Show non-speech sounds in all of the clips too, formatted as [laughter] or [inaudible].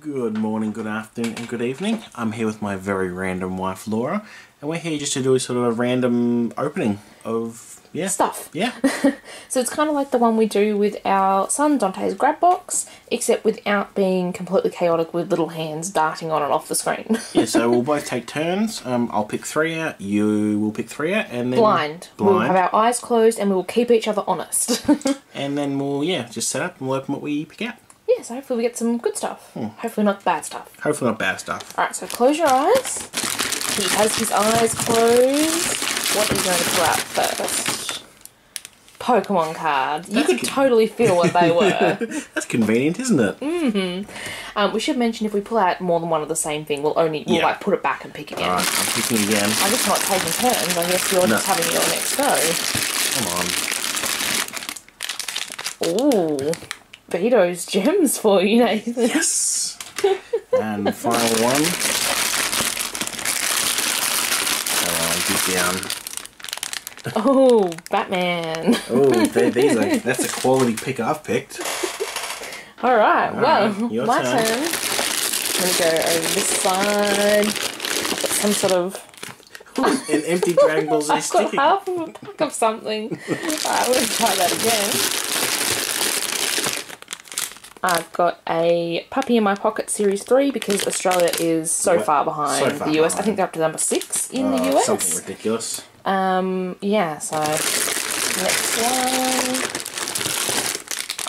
Good morning, good afternoon, and good evening. I'm here with my very random wife, Laura, and we're here just to do a sort of a random opening of yeah Stuff. Yeah, [laughs] So it's kind of like the one we do with our son Dante's grab box, except without being completely chaotic with little hands darting on and off the screen. [laughs] yeah. So we'll both [laughs] take turns. Um, I'll pick three out. You will pick three out, and then Blind. We'll Blind. have our eyes closed and we will keep each other honest. and then we'll yeah just set up and we'll open what we pick out. Yeah, so hopefully we get some good stuff. Hmm. Hopefully not bad stuff. Hopefully not bad stuff. Alright, so close your eyes. He has his eyes closed. What are you going to pull out first? Pokemon cards. You could totally feel what they were. [laughs] That's convenient, isn't it? Mm. Um, we should mention if we pull out more than one of the same thing, we'll only we'll Yeah. like put it back and pick again. All right, I'm picking again. I'm we're not taking turns. I guess you're No. just having your next go. Come on. Ooh, Beados gems for you, Nathan. Yes. and the final one. Oh, deep down. Oh, Batman. Oh, [laughs] these are that's a quality pick I've picked. All right. well, right, my turn. turn. I'm gonna go over this side. Some sort of. An empty [laughs] Dragon Ball Z I've got half of a pack of something. Alright, we're gonna try that again. I've got a Puppy in My Pocket Series 3 because Australia is so What? far behind So far the US. I think they're up to number 6 in Oh, the US. Something ridiculous. Um, yeah, so next one.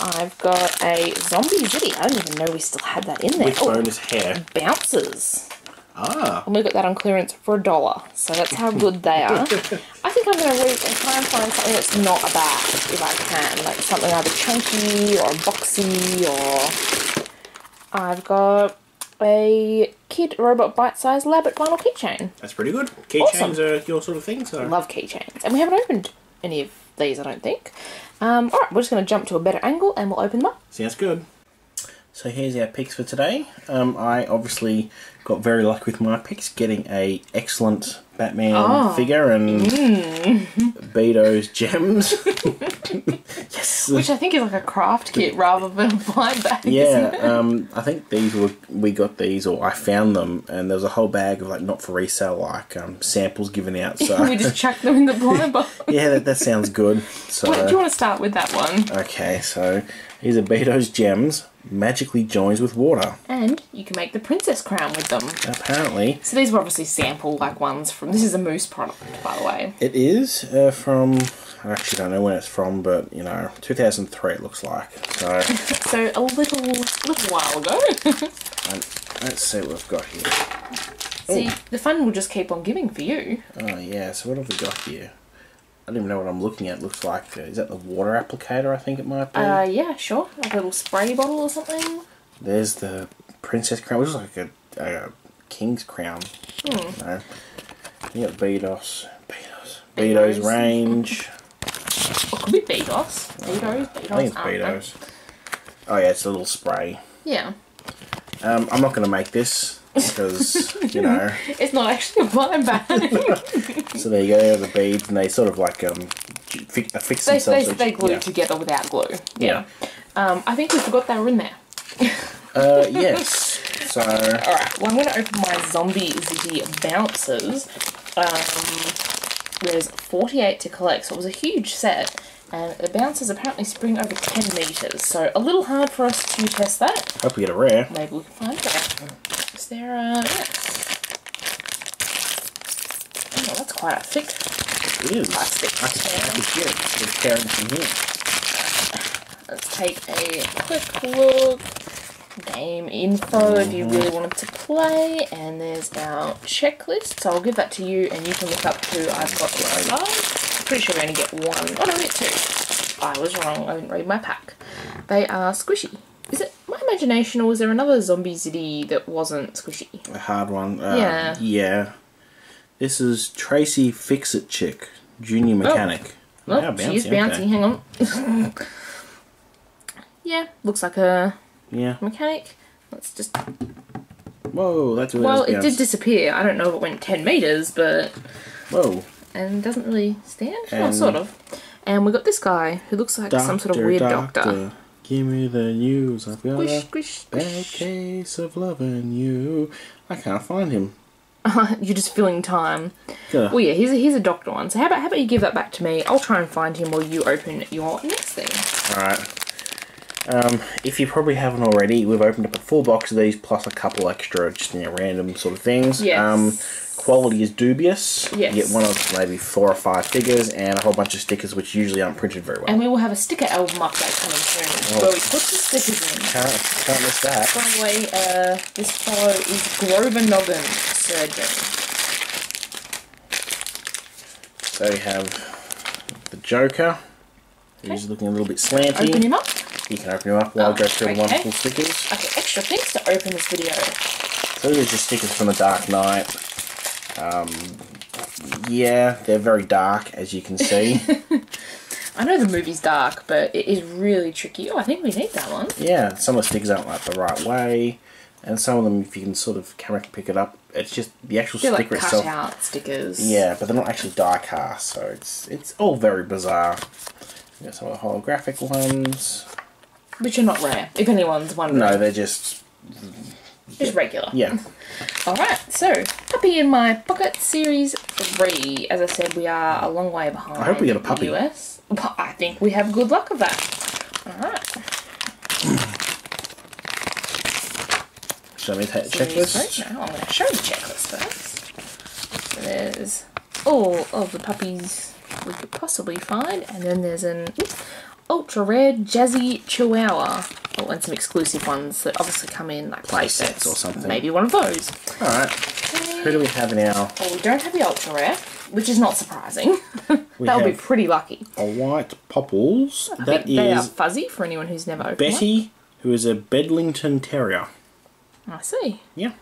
I've got a Zombie Zity. I don't even know we still had that in there. With Oh, bonus hair. Bouncers. Ah. And we got that on clearance for a dollar. So that's how good they are. [laughs] I think I'm going to reach and try and find something that's not a bag if I can. Like something either chunky or boxy or. I've got a Kidrobot Bite Size Labbit Vinyl Keychain. That's pretty good. Keychains Awesome. are your sort of thing, so. I love keychains. And we haven't opened any of these, I don't think. Um, Alright, we're just going to jump to a better angle and we'll open them up. Sounds good. So here's our picks for today. Um, I obviously got very lucky with my picks, getting a excellent Batman Oh. figure and Beados gems. [laughs] yes. Which I think is like a craft kit rather than [laughs] a blind bag. Yeah, um, I think these were we got these or I found them, and there was a whole bag of like not for resale like um, samples given out. So [laughs] we just chucked them in the blind box. yeah, that, that sounds good. So Wait, do you want to start with that one? okay, so these are Beados gems magically joins with water. And you can make the princess crown with them. Apparently, So these were obviously sample like ones from. This is a Moose product, by the way. it is uh, from. I actually don't know when it's from, but you know, 2003 it looks like. So [laughs] So a little little while ago. [laughs] let's see what we've got here. See, the fun will just keep on giving for you. Oh yeah, so what have we got here? I don't even know what I'm looking at. It Looks like uh, is that the water applicator? I think it might be. Uh, yeah, sure. Like a little spray bottle or something. There's the princess crown, which is like a, a king's crown. Hmm. You got Beados, Beados, Beados Beados. range. Or could be Beados. Beados. Beados. I think it's I don't know. Beados. Oh yeah, it's a little spray. Yeah. Um, I'm not going to make this because [laughs] you know. It's not actually a blind bag. So there you go. They have the beads, and they sort of like um fi- affix they, themselves. they, they each- glue yeah. together without glue. Yeah. Um, I think we forgot they were in there. Uh, yes. So Alright, well I'm going to open my Zombie Zity Bouncers. Um, there's 48 to collect, so it was a huge set. And the bouncers apparently spring over 10 metres, so a little hard for us to test that. hope we get a rare. Maybe we can find it. Is there a... Yes. Oh, that's quite a thick It is. plastic. I can, I can. It's tearing from here. Let's take a quick look. Game info if you really wanted to play, and there's our checklist. So I'll give that to you, and you can look up who I've got inside. Pretty sure we only get one. Oh no, we get two. I was wrong. I didn't read my pack. They are squishy. Is it my imagination, or was there another zombie zity that wasn't squishy? A hard one. Uh, Yeah. Yeah. This is Tracy Fix It Chick, junior mechanic. Oh, Wow, she is bouncy, okay. Hang on. [laughs] yeah, looks like a Yeah. mechanic. Let's just Whoa, that's really Well, it did disappear. I don't know if it went 10 metres, but. Whoa. And doesn't really stand? well, sort of. And we got this guy who looks like some sort of weird doctor. Give me the news. I've got Squish, a squish, bad squish. case of loving you. I can't find him. [laughs] You're just filling time. Gotta- Well, yeah, here's a, here's a doctor one. So how about how about you give that back to me? I'll try and find him while you open your next thing. Alright. Um, if you probably haven't already, we've opened up a full box of these plus a couple extra, just you know, random sort of things. Yes. Um, quality is dubious. Yes. You get one of maybe four or five figures and a whole bunch of stickers which usually aren't printed very well. And we will have a sticker album update coming soon Oh. where we put the stickers in. can't, can't miss that. By the way, uh, this fellow is Grover Noggin Surgeon. So we have the Joker, who's looking a little bit slanty. Open him up. You can open him up while I go through the okay. wonderful stickers. Okay, extra things to open this video. So these are just stickers from the Dark Knight. Um, yeah, they're very dark, as you can see. [laughs] I know the movie's dark, but it is really tricky. Oh, I think we need that one. yeah, some of the stickers aren't like the right way, and some of them, if you can sort of camera can pick it up, it's just the actual They're like sticker cut itself. out stickers. Yeah, but they're not actually die cast, so it's it's all very bizarre. You got some of the holographic ones. Which are not rare, if anyone's wondering. No, they're just Just regular. yeah. [laughs] Alright, so Puppy in My Pocket Series 3. As I said, we are a long way behind. I hope we get a puppy. US. But I think we have good luck of that. Alright. Show me take the checklist. Now I'm going to show the checklist first. So there's all of the puppies we could possibly find, and then there's an ultra rare Jazzy Chihuahua. Oh, and some exclusive ones that obviously come in like Play sets or something. Maybe one of those. All right. Who do we have now? Well, we don't have the ultra rare, which is not surprising. [laughs] That would be pretty lucky. a white Popples. I That think they are fuzzy for anyone who's never opened one. Betty, who is a Bedlington Terrier. I see. Yeah.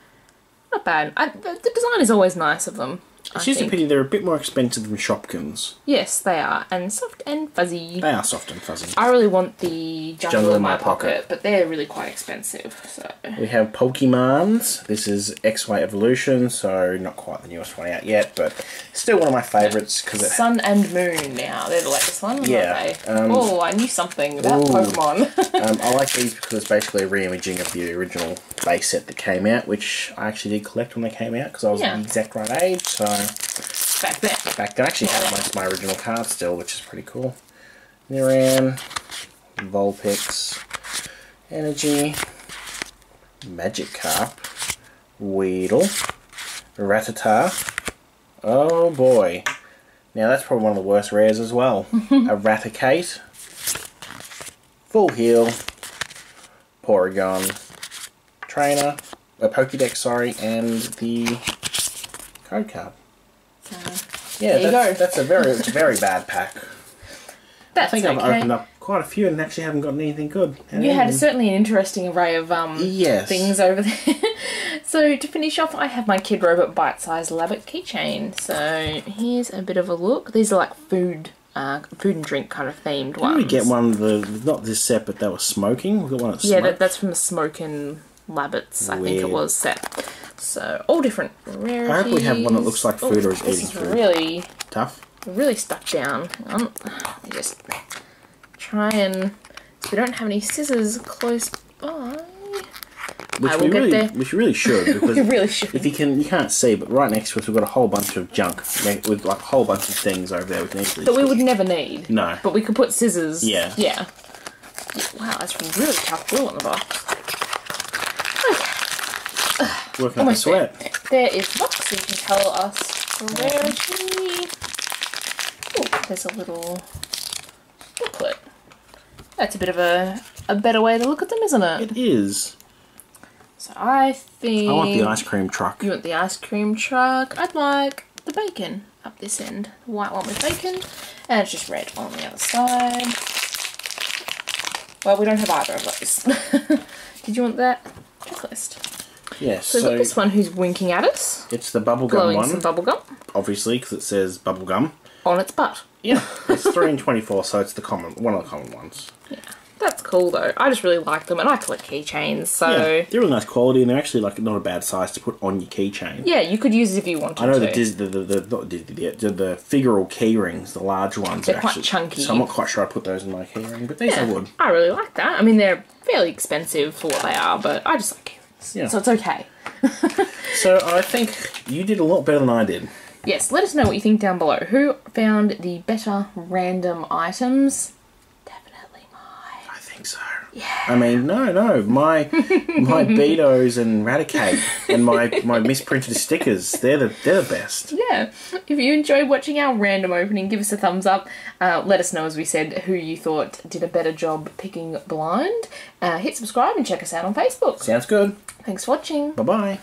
Not bad. I, the, the design is always nice of them. It's I just think. a pity they're a bit more expensive than Shopkins. Yes, they are, and soft and fuzzy. They are soft and fuzzy. I really want the jungle, Jungle in my pocket, but they're really quite expensive. So We have Pokemons. This is XY Evolution, so not quite the newest one out yet, but still one of my favourites because it Sun and Moon now they're the latest one. aren't Yeah, they? um, oh, I knew something about ooh. Pokemon. [laughs] Um, I like these because it's basically a re-imaging of the original base set that came out, which I actually did collect when they came out because I was Yeah. the exact right age. So Back then. back then, I actually have most of my original cards still, which is pretty cool. Niran, Vulpix, Energy, Magic Magikarp, Weedle, Rattata. Oh boy. Now that's probably one of the worst rares as well. [laughs] Eradicate, Full Heal, Porygon, Trainer, a Pokédex, sorry, and the code card. So, Yeah, There you that's, go. that's a very, very bad pack. that's I think I've opened up quite a few and actually haven't gotten anything good. You had certainly an interesting array of um Yes. things over there. [laughs] so to finish off, I have my Kidrobot bite-sized Labbit keychain. So here's a bit of a look. These are like food, uh, food and drink kind of themed ones. Did ones. we get one of the not this set, but they were smoking? We got one that Yeah, that, that's from the Smokin' Labbits. I think it was set. So all different rarities. I hope we have one that looks like food or is this eating is food. Really, tough. really stuck down. Um, let me just try and. We don't have any scissors close by. Which I will we get really, there. which we really should [laughs] because We really should. if you can, you can't see, but right next to us we've got a whole bunch of junk with like a whole bunch of things over there we can easily. That we would never need. No. But we could put scissors. Yeah. Yeah. Yeah, Wow, that's really tough glue on the box. Working oh up a Almost there. sweat. There is box, so you can tell us where rarity. Oh, there's a little booklet. That's a bit of a, a better way to look at them, isn't it? It is. So I think I want the ice cream truck. you want the ice cream truck. I'd like the bacon up this end. The white one with bacon. And it's just red on the other side. Well, we don't have either of those. [laughs] Did you want that checklist? Yes. So, we've got this one who's winking at us, it's the bubblegum blowing one, some bubble gum obviously, because it says bubblegum. on its butt. Yeah, [laughs] it's three and twenty-four, so it's the common one of the common ones. Yeah. That's cool though. I just really like them and I collect keychains, so Yeah, yeah. they're really nice quality and they're actually like not a bad size to put on your keychain. Yeah, you could use it if you wanted to. I know to. the, Dis- the, the, the, the, the, the figural key rings, the large ones, They're are quite actually, chunky. So I'm not quite sure I put those in my key ring, but these I would. I really like that. I mean, they're fairly expensive for what they are, but I just like. Yeah. So it's okay. [laughs] So I think you did a lot better than I did. Yes, let us know what you think down below. Who found the better random items? Definitely mine. I think so. Yeah. I mean, no, no, my my [laughs] Beados and Raticate and my my misprinted stickers, they're the they're the best. Yeah. If you enjoyed watching our random opening, give us a thumbs up. Uh, let us know, as we said, who you thought did a better job picking blind. Uh, hit subscribe and check us out on Facebook. Sounds good. Thanks for watching. Bye bye.